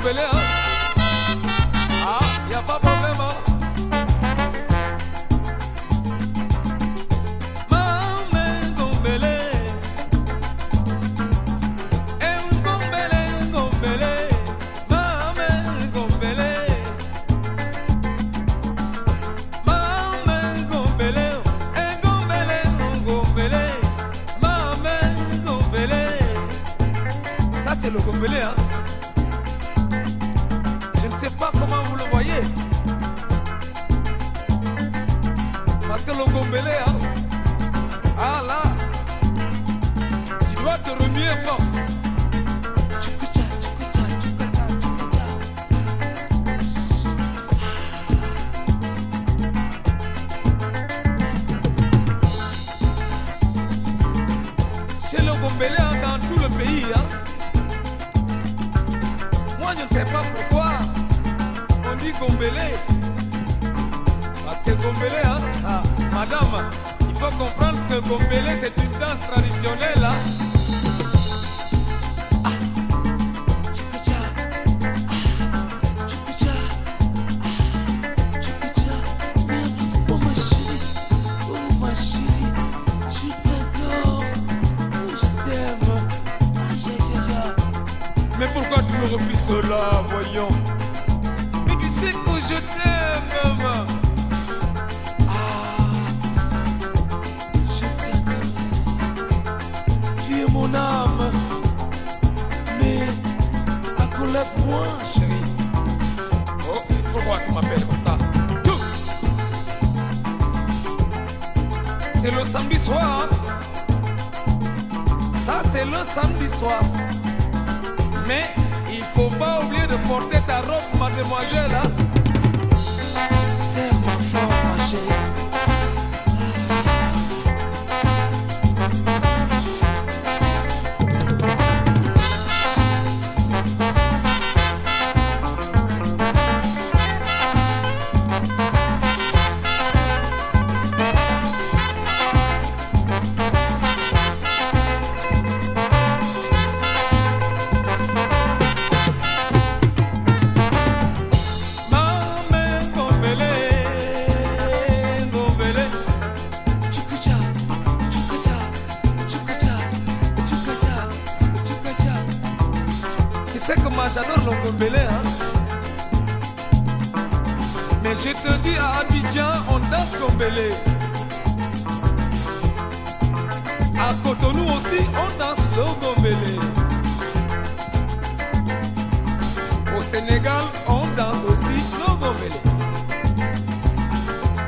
Gombele, hein. Ah, y a pas problème, hein. Mame Gombele. Sais pas comment vous le voyez. Parce que le Gombele, hein. Ah là, tu dois te remuer force. Chez le Gombele, hein, dans tout le pays, hein. moi je ne sais pas pourquoi dit Gombele. Parce que Gombele, hein, ah, madame, il faut comprendre que Gombele c'est une danse traditionnelle. Hein. Ah, ah, ah. Mais pourquoi tu me refuses cela, voyons? Sais que je t'aime, maman. Je t'adore. Tu es mon âme. Mais accolade-moi, chérie. Oh, pourquoi tu m'appelles comme ça. C'est le samedi soir. Ça, c'est le samedi soir. Mais faut pas oublier de porter ta robe, mademoiselle. Hein? Serre-moi ma chérie. Sais que moi j'adore Gombele, hein. Mais je te dis à Abidjan, on danse Gombele. À Cotonou aussi, on danse Gombele. Au Sénégal, on danse aussi le gomelé.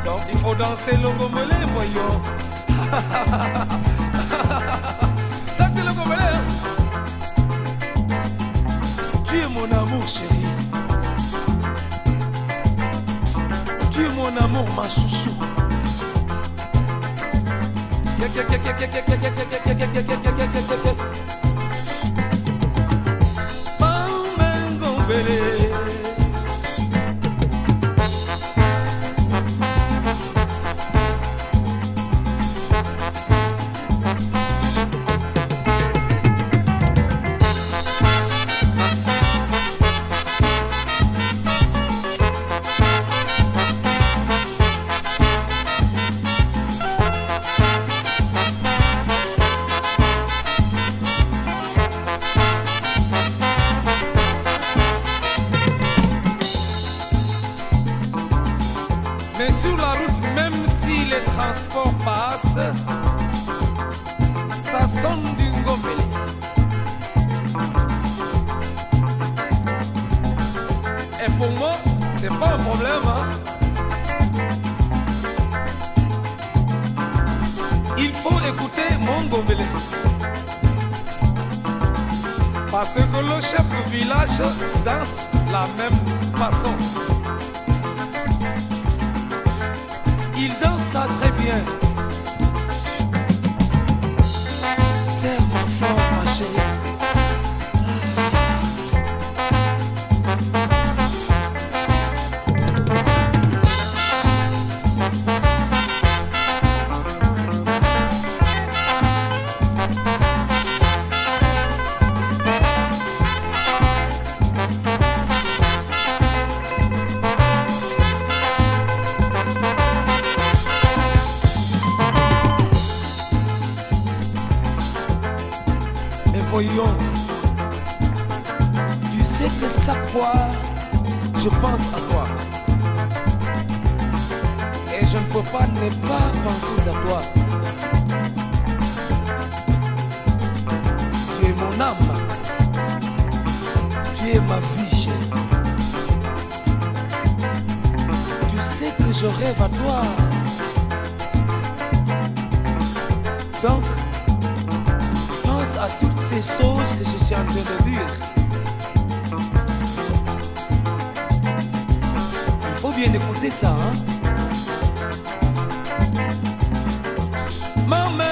Donc il faut danser le gomelé, voyons. mon amour, ma chouchou. Transports passent, ça sonne du gombélé. Et pour moi, c'est pas un problème. hein. Il faut écouter mon gombélé. Parce que le chef du village danse la même façon. Il danse ça très bien. Voyons. Tu sais que chaque fois, je pense à toi. Et je ne peux pas ne pas penser à toi. Tu es mon âme. Tu es ma vie, chérie. Tu sais que je rêve à toi. Donc, ces choses que je suis en train de dire. Il faut bien écouter ça, hein? Maman,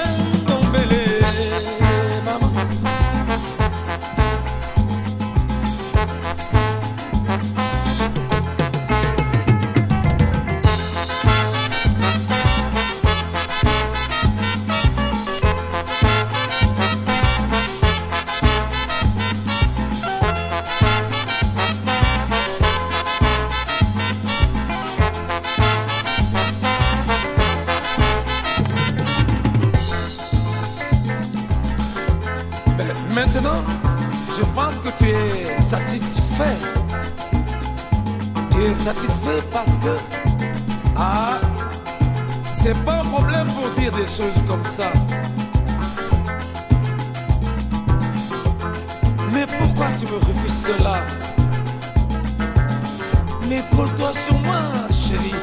Maintenant, je pense que tu es satisfait. Tu es satisfait parce que, ah, c'est pas un problème pour dire des choses comme ça. Mais pourquoi tu me refuses cela? Mais colle-toi sur moi, chérie.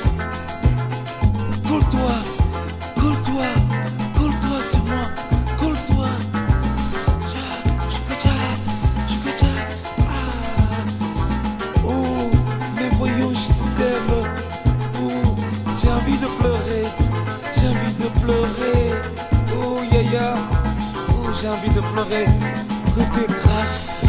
Colle-toi, pleurer. Oh, yaya. Oh, j'ai envie de pleurer. Que t'es grâce.